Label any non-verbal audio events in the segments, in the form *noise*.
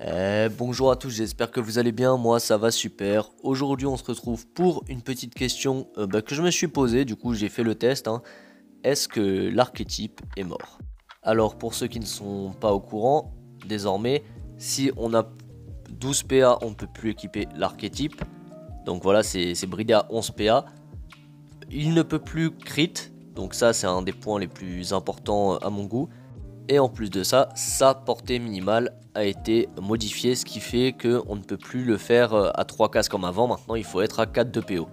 Eh, bonjour à tous, j'espère que vous allez bien, moi ça va super. Aujourd'hui on se retrouve pour une petite question euh, bah, que je me suis posée, du coup j'ai fait le test. hein. Est-ce que l'archétype est mort? Alors pour ceux qui ne sont pas au courant, désormais, si on a 12 PA, on ne peut plus équiper l'archétype. Donc voilà, c'est bridé à 11 PA. Il ne peut plus crit, donc ça c'est un des points les plus importants euh, à mon goût. Et en plus de ça, sa portée minimale a été modifiée, ce qui fait qu'on ne peut plus le faire euh, à 3 cases comme avant. Maintenant, il faut être à 4 de PO.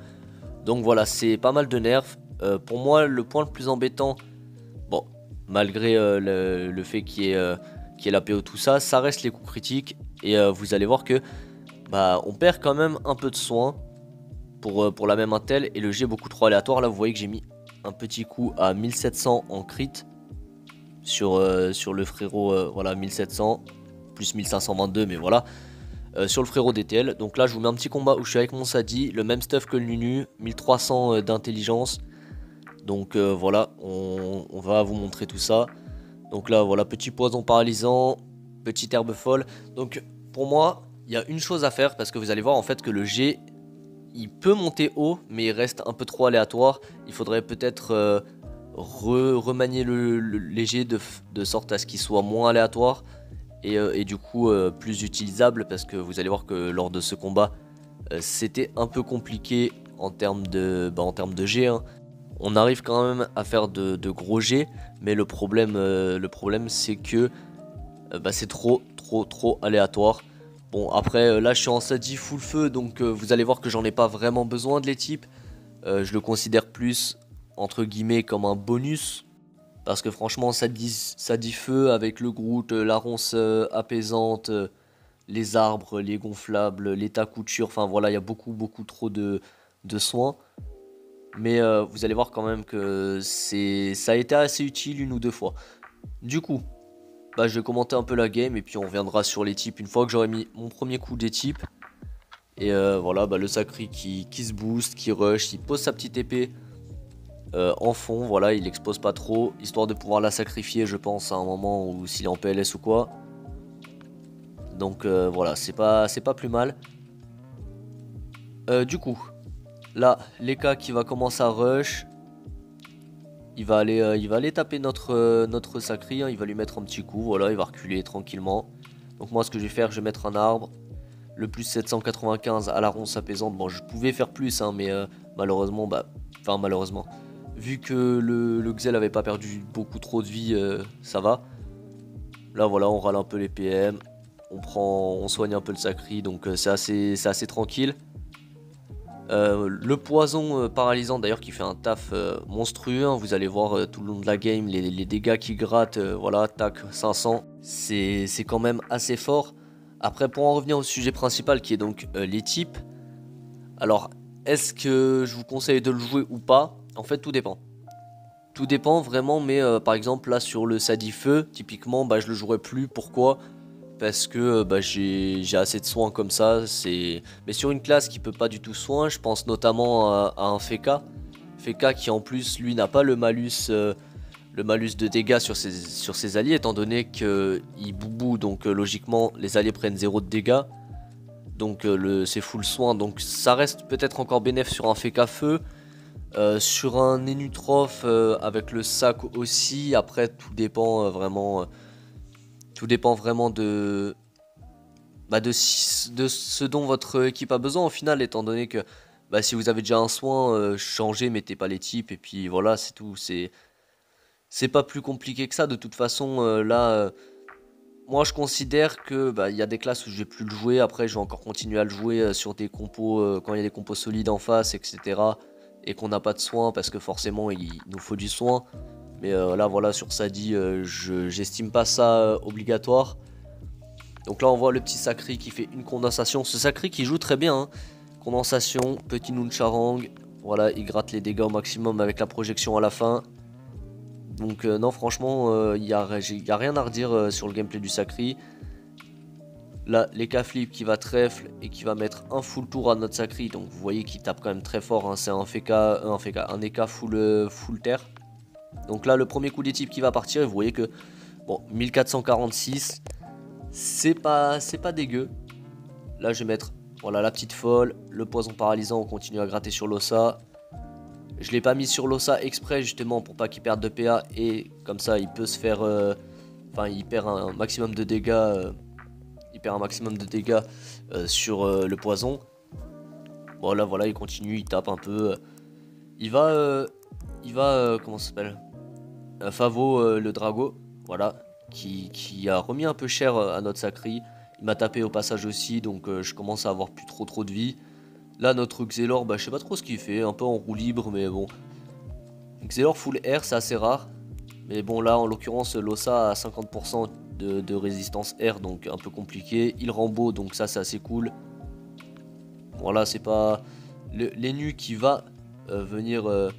Donc voilà, c'est pas mal de nerfs. Euh, pour moi, le point le plus embêtant, bon, malgré euh, le, fait qu'il y, ait, la PO, tout ça, ça reste les coups critiques. Et vous allez voir que bah, on perd quand même un peu de soin pour, pour la même intel. Et le G beaucoup trop aléatoire. Là, vous voyez que j'ai mis un petit coup à 1700 en crit sur, euh, sur le frérot, euh, voilà, 1700, plus 1522, mais voilà, euh, sur le frérot DTL. Donc là, je vous mets un petit combat où je suis avec mon Sadi, le même stuff que le Nunu, 1300 euh, d'intelligence. Donc voilà, on, on va vous montrer tout ça. Donc là, voilà, petit poison paralysant, petite herbe folle. Donc pour moi, il y a une chose à faire parce que vous allez voir en fait que le G, il peut monter haut, mais il reste un peu trop aléatoire. Il faudrait peut-être re- remanier le, le léger de, f- de sorte à ce qu'il soit moins aléatoire et, euh, du coup euh, plus utilisable parce que vous allez voir que lors de ce combat euh, c'était un peu compliqué en termes de, bah, en termes de G. hein. On arrive quand même à faire de, gros G, mais le problème, c'est que bah, c'est trop, trop, trop aléatoire. Bon, après là je suis en Sadi full feu, donc vous allez voir que j'en ai pas vraiment besoin de les types. Je le considère plus entre guillemets comme un bonus. Parce que franchement, ça dit, ça dit feu avec le Groot, la ronce euh, apaisante, euh, les arbres, les gonflables, l'état couture. Enfin voilà, il y a beaucoup, beaucoup trop de, de soins. Mais euh, vous allez voir quand même que ça a été assez utile une ou deux fois. Du coup, bah, je vais commenter un peu la game et puis on reviendra sur les types une fois que j'aurai mis mon premier coup des types. Et voilà, bah, le Sacri qui, qui se booste, qui rush, il pose sa petite épée euh, en fond, voilà, il expose pas trop, histoire de pouvoir la sacrifier, je pense, à un moment où s'il est en PLS ou quoi. Donc euh, voilà, c'est pas, pas plus mal. Euh, du coup, là, Leka qui va commencer à rush. Il va aller, taper notre, notre hein, il va lui mettre un petit coup, voilà, il va reculer tranquillement. Donc moi, ce que je vais faire, je vais mettre un arbre. Le plus 795 à la ronce apaisante. Bon, je pouvais faire plus, hein, mais malheureusement, bah, enfin malheureusement, vu que le, Xel avait pas perdu beaucoup trop de vie, euh, ça va. Là, voilà, on râle un peu les PM, on prend, on soigne un peu le Sacri, donc euh, c'est assez, tranquille. Euh, le poison paralysant d'ailleurs qui fait un taf monstrueux, hein. vous allez voir tout le long de la game les, dégâts qui grattent, voilà, tac, 500, c'est quand même assez fort. Après pour en revenir au sujet principal qui est donc les types, alors est-ce que je vous conseille de le jouer ou pas? En fait tout dépend. Tout dépend vraiment, mais euh, par exemple là sur le Sadi Feu, typiquement bah, je le jouerai plus, pourquoi? Parce que euh, bah, j'ai assez de soins comme ça. Mais sur une classe qui peut pas du tout soin, je pense notamment à, un Feka. Feka qui en plus lui n'a pas le malus euh, de dégâts sur ses, alliés étant donné qu'il boubou donc logiquement les alliés prennent 0 de dégâts. Donc c'est full soin donc ça reste peut-être encore bénéf sur un Feka feu. Euh, sur un Enutroph euh, avec le sac aussi, après tout dépend euh, vraiment euh, tout dépend vraiment de, bah, de, ce dont votre équipe a besoin au final, étant donné que bah, si vous avez déjà un soin, changez, mettez pas les types, et puis voilà, c'est tout. C'est, c'est pas plus compliqué que ça. De toute façon, là, moi je considère que bah, il y a des classes où je vais plus le jouer. Après, je vais encore continuer à le jouer sur des compos quand il y a des compos solides en face, etc. Et qu'on n'a pas de soin parce que forcément il nous faut du soin. Mais euh, là, voilà, sur Sadi, euh, je j'estime pas ça euh, obligatoire. Donc là, on voit le petit Sacri qui fait une condensation. Ce Sacri qui joue très bien. hein. Condensation, petit Nuncharang. Voilà, il gratte les dégâts au maximum avec la projection à la fin. Donc euh, non, franchement, il n'y a, rien à redire sur le gameplay du Sacri. Là, les flip qui va trèfle et qui va mettre un full tour à notre Sacri. Donc vous voyez qu'il tape quand même très fort. hein. C'est un FK, euh, un un EK full, euh, full terre. Donc là, le premier coup des types qui va partir, vous voyez que, bon, 1446, C'est pas, c'est pas dégueu. Là, je vais mettre voilà, la petite folle, le poison paralysant, on continue à gratter sur l'ossa. Je l'ai pas mis sur l'ossa exprès justement pour pas qu'il perde de PA et comme ça il peut se faire... Euh, enfin, il perd un maximum de dégâts. Un maximum de dégâts euh, sur le poison. Bon là voilà, il continue, il tape un peu. Il va... il va... comment ça s'appelle Favo le Drago. Voilà. Qui, a remis un peu cher à notre Sacri. Il m'a tapé au passage aussi, donc euh, je commence à avoir plus trop trop de vie. Là, notre Xelor, bah, je sais pas trop ce qu'il fait, un peu en roue libre, mais bon. Xelor full air, c'est assez rare. Mais bon, là, en l'occurrence, l'Ossa a 50% de, résistance air, donc un peu compliqué. Il rembo, donc ça, c'est assez cool. Voilà, c'est pas... L'énu qui va euh, venir... Euh,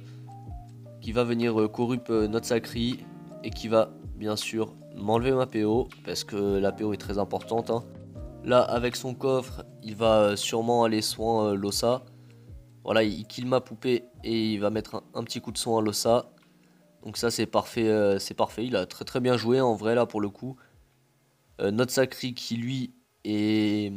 qui va venir corrupt notre Sacri et qui va, bien sûr, m'enlever ma PO parce que la PO est très importante. Hein. Là, avec son coffre, il va euh, sûrement aller soin euh, l'ossa. Voilà, il kill ma poupée et il va mettre un, petit coup de soin à l'ossa. Donc ça, c'est parfait, euh, c'est parfait. Il a très très bien joué en vrai là pour le coup. Notre Sacri qui lui est,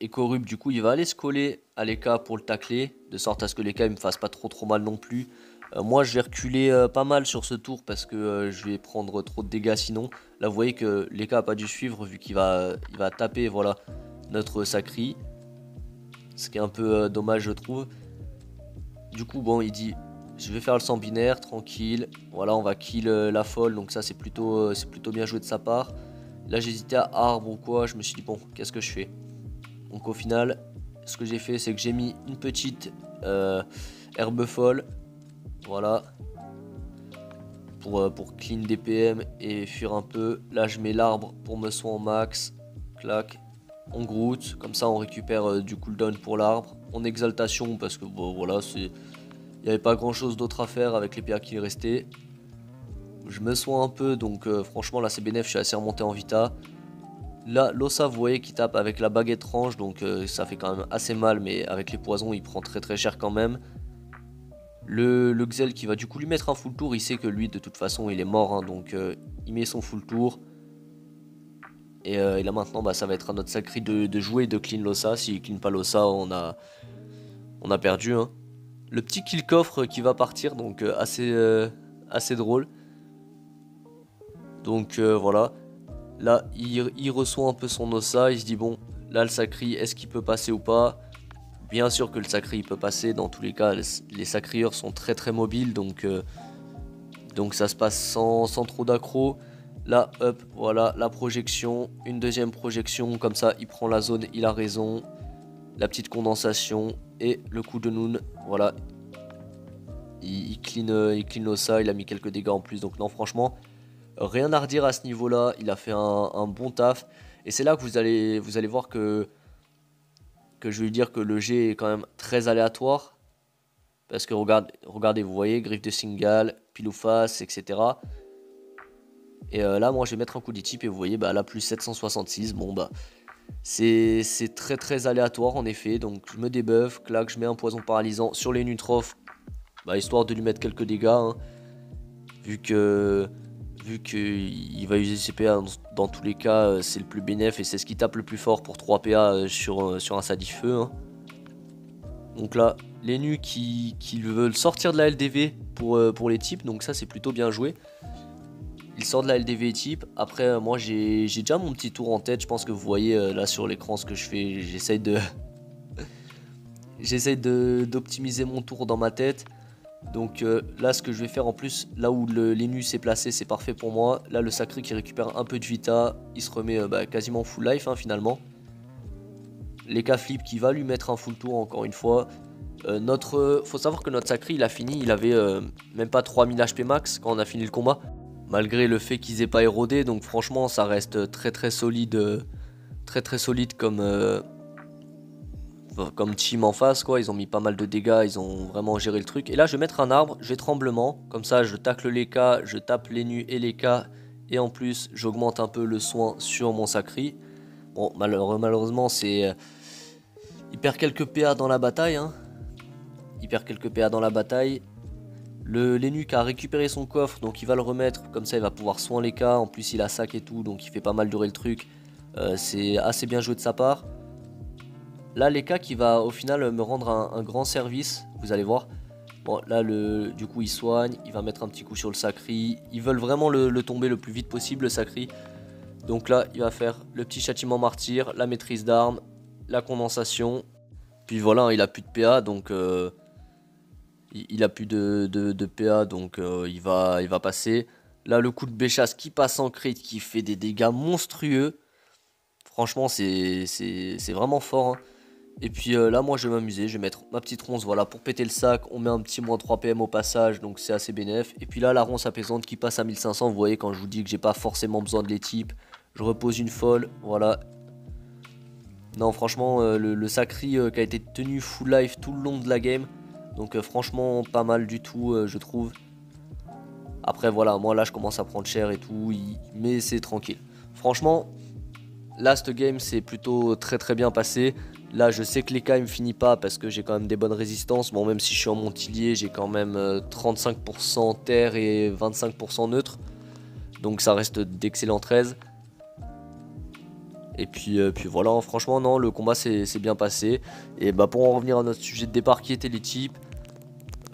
est corrupt, du coup, il va aller se coller à l'EK pour le tacler, de sorte à ce que l'EK ne me fasse pas trop trop mal non plus. Euh, moi, je vais reculer euh, pas mal sur ce tour parce que euh, je vais prendre trop de dégâts sinon. Là, vous voyez que l'Eka n'a pas dû suivre vu qu'il va, taper voilà, notre Sacri. Ce qui est un peu dommage, je trouve. Du coup, bon, il dit je vais faire le sang binaire, tranquille. Voilà, on va kill la folle, donc ça c'est plutôt, c'est plutôt bien joué de sa part. Là j'hésitais à arbre ou quoi, je me suis dit bon, qu'est-ce que je fais? Donc au final, ce que j'ai fait c'est que j'ai mis une petite herbe folle voilà. Pour, euh, pour clean DPM et fuir un peu. Là, je mets l'arbre pour me soin max. Clac. On groute. Comme ça, on récupère euh, du cooldown pour l'arbre. En exaltation, parce que bon, voilà, c'est. Il n'y avait pas grand chose d'autre à faire avec les PA qui restaient. Je me soins un peu, donc euh, franchement là c'est bénéf, je suis assez remonté en vita. Là, l'ossa, vous voyez, qui tape avec la baguette range, donc ça fait quand même assez mal, mais avec les poisons, il prend très très cher quand même. Le, Xel qui va du coup lui mettre un full tour, il sait que lui de toute façon il est mort, hein, donc euh, il met son full tour. Euh, et, là maintenant bah, ça va être à notre sacré de, jouer de clean l'ossa, s'il clean pas l'ossa on a, on a perdu. Hein. Le petit kill coffre qui va partir, donc euh, assez, assez drôle. Donc voilà, là il, reçoit un peu son ossa, il se dit bon, là le sacré est-ce qu'il peut passer ou pas? Bien sûr que le sacré peut passer, dans tous les cas les sacrieurs sont très très mobiles donc, euh, ça se passe sans, trop d'accro. Là, hop, voilà la projection, une deuxième projection, comme ça il prend la zone, il a raison. La petite condensation et le coup de Noon, voilà. Il, clean, euh, il clean ça, il a mis quelques dégâts en plus, donc non franchement, rien à redire à ce niveau-là, il a fait un, bon taf. Et c'est là que vous allez, voir que je vais lui dire que le G est quand même très aléatoire. Parce que regarde, regardez, vous voyez, griffe de single, pile ou face, etc. Et euh, là, moi, je vais mettre un coup type et vous voyez, bah là, plus 766. Bon, bah, c'est très très aléatoire en effet. Donc, je me débuff, clac, je mets un poison paralysant sur les Nutrophes. Bah, histoire de lui mettre quelques dégâts. Hein. vu que vu qu'il va user ses PA dans, tous les cas, euh, c'est le plus bénéf et c'est ce qui tape le plus fort pour 3 PA euh, sur, euh, sur un Sadif feu. Hein. Donc là, les nus qui, veulent sortir de la LDV pour, pour les types, donc ça c'est plutôt bien joué. Ils sortent de la LDV type. Après, moi j'ai déjà mon petit tour en tête. Je pense que vous voyez là sur l'écran ce que je fais. J'essaye de. *laughs* J'essaye d'optimiser mon tour dans ma tête. Donc euh, là, ce que je vais faire en plus, là où l'Enus est placé, c'est parfait pour moi. Là, le Sacré qui récupère un peu de Vita, il se remet euh, bah, quasiment full life hein, finalement. Les flip qui va lui mettre un full tour encore une fois. Euh, notre, faut savoir que notre Sacré, il a fini, il avait même pas 3000 HP max quand on a fini le combat. Malgré le fait qu'ils aient pas érodé, donc franchement, ça reste très très solide, très très solide comme comme team en face quoi, ils ont mis pas mal de dégâts, ils ont vraiment géré le truc. Et là je vais mettre un arbre, je vais tremblement, comme ça je tacle les cas, je tape les nus et les cas, et en plus j'augmente un peu le soin sur mon sacri. Bon malheureusement c'est... Euh, il perd quelques PA dans la bataille, hein. il perd quelques PA dans la bataille. Le Lénuc a récupéré son coffre, donc il va le remettre, comme ça il va pouvoir soin les cas, en plus il a sac et tout, donc il fait pas mal durer le truc. c'est assez bien joué de sa part. Là, l'Eka qui va au final me rendre un, grand service, vous allez voir. Bon, là, le, du coup, il soigne, il va mettre un petit coup sur le Sacri. Ils veulent vraiment le, tomber le plus vite possible, le Sacri. Donc là, il va faire le petit châtiment martyr, la maîtrise d'armes, la condensation. Puis voilà, il a plus de PA, donc... Euh, il, a plus de, PA, donc euh, il, va, il va passer. Là, le coup de Béchasse qui passe en crit, qui fait des dégâts monstrueux. Franchement, c'est vraiment fort. Hein. Et puis euh, là, moi, je vais m'amuser. Je vais mettre ma petite ronce, voilà, pour péter le sac. On met un petit moins 3 PM au passage, donc c'est assez bénéf. Et puis là, la ronce apaisante qui passe à 1500. Vous voyez, quand je vous dis que j'ai pas forcément besoin de les types, je repose une folle, voilà. Non, franchement, euh, le, sacri euh, qui a été tenu full life tout le long de la game. Donc franchement, pas mal du tout, je trouve. Après, voilà, moi là, je commence à prendre cher et tout, mais c'est tranquille. Franchement, last game, c'est plutôt très très bien passé. Là, je sais que les cas, me finit pas parce que j'ai quand même des bonnes résistances. Bon, même si je suis en montillier, j'ai quand même 35% euh, terre et 25% neutre. Donc ça reste d'excellents 13. Et puis, euh, puis voilà, franchement, non, le combat s'est bien passé. Et bah, pour en revenir à notre sujet de départ qui était les types,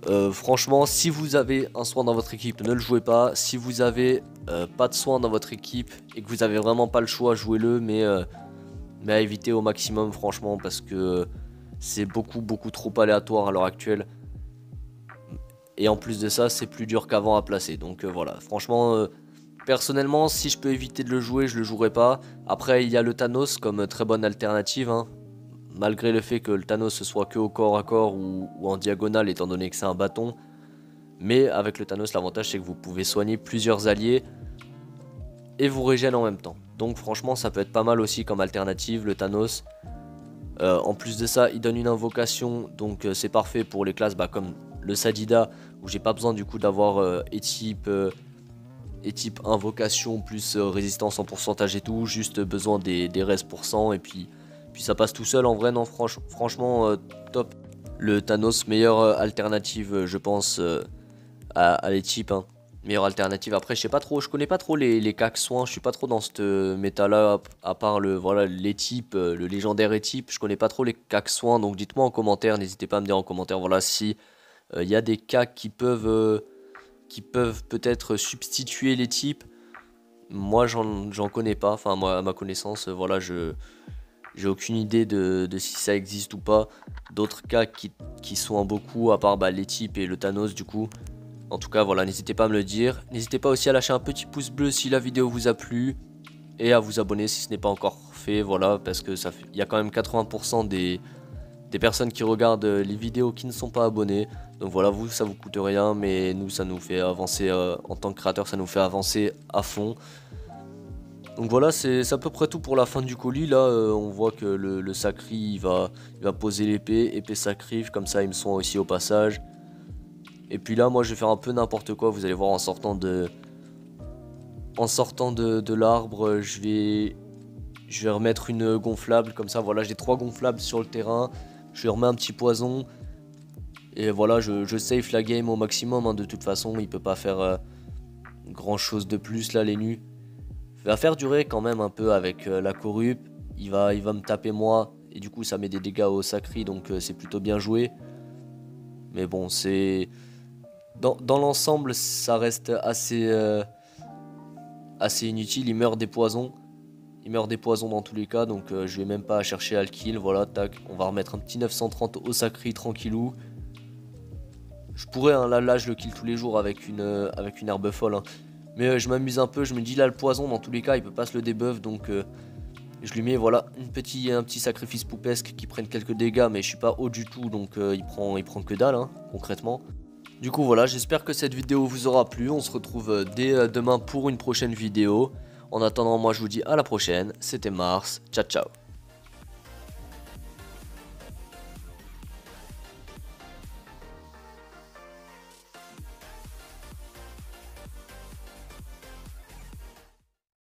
euh, franchement, si vous avez un soin dans votre équipe, ne le jouez pas. Si vous avez pas de soin dans votre équipe et que vous avez vraiment pas le choix, jouez-le. Mais mais à éviter au maximum franchement parce que c'est beaucoup beaucoup trop aléatoire à l'heure actuelle. Et en plus de ça, c'est plus dur qu'avant à placer. Donc euh, voilà, franchement, euh, personnellement, si je peux éviter de le jouer, je le jouerai pas. Après, il y a le Thanos comme très bonne alternative. Hein. Malgré le fait que le Thanos ce soit que au corps à corps ou, en diagonale, étant donné que c'est un bâton. Mais avec le Thanos, l'avantage c'est que vous pouvez soigner plusieurs alliés et vous régénérer en même temps. Donc franchement ça peut être pas mal aussi comme alternative le Thanos. Euh, en plus de ça il donne une invocation donc euh, c'est parfait pour les classes bah, comme le Sadida où j'ai pas besoin du coup d'avoir euh, étype, type invocation plus résistance en pourcentage et tout. Juste besoin des, des res et puis, ça passe tout seul en vrai non franchement top. Le Thanos meilleure alternative je pense à, à meilleure alternative. Après, je sais pas trop, je connais pas trop les, les cacs soins, je suis pas trop dans cette euh, méta là, à part le voilà les types, euh, le légendaire et type, je connais pas trop les cacs soins, donc dites-moi en commentaire, n'hésitez pas à me dire en commentaire, voilà si il euh, y a des cacs qui peuvent qui peuvent peut-être substituer les types. Moi, j'en connais pas, enfin moi à ma connaissance, voilà je j'ai aucune idée de, si ça existe ou pas. D'autres cas qui, qui soignent beaucoup, à part bah, les types et le Thanos du coup. En tout cas, voilà, n'hésitez pas à me le dire. N'hésitez pas aussi à lâcher un petit pouce bleu si la vidéo vous a plu. Et à vous abonner si ce n'est pas encore fait, voilà, parce que il y a quand même 80% des, personnes qui regardent les vidéos qui ne sont pas abonnées. Donc voilà, vous, ça vous coûte rien, mais nous, ça nous fait avancer, euh, en tant que créateur, ça nous fait avancer à fond. Donc voilà, c'est à peu près tout pour la fin du colis. Là, euh, on voit que le, le sacri, il va, va poser l'épée, épée sacrif, comme ça, ils me sont aussi au passage. Et puis là, moi, je vais faire un peu n'importe quoi. Vous allez voir en sortant de... En sortant de, l'arbre, je vais... Je vais remettre une gonflable. Comme ça, voilà, j'ai trois gonflables sur le terrain. Je remets un petit poison. Et voilà, je, save la game au maximum. Hein. De toute façon, il peut pas faire euh, grand chose de plus là, les nus. Il va faire durer quand même un peu avec euh, la corrup. Il va, il va me taper moi. Et du coup, ça met des dégâts au sacri. Donc, euh, c'est plutôt bien joué. Mais bon, c'est dans, l'ensemble, ça reste assez, euh, assez inutile. Il meurt des poisons. Il meurt des poisons dans tous les cas, donc euh, je vais même pas chercher à le kill. Voilà, tac, on va remettre un petit 930 au sacri tranquillou. Je pourrais, hein, là, là, je le kill tous les jours avec une, euh, avec une herbe folle. Hein. Mais je m'amuse un peu, je me dis là, le poison, dans tous les cas, il peut pas se le débuff, donc je lui mets, voilà, une petit, un petit sacrifice poupesque qui prenne quelques dégâts, mais je suis pas haut du tout, donc il, prend, il prend que dalle, hein, concrètement. Du coup voilà, j'espère que cette vidéo vous aura plu. On se retrouve euh, dès euh, demain pour une prochaine vidéo. En attendant, moi je vous dis à la prochaine. C'était Mars. Ciao ciao.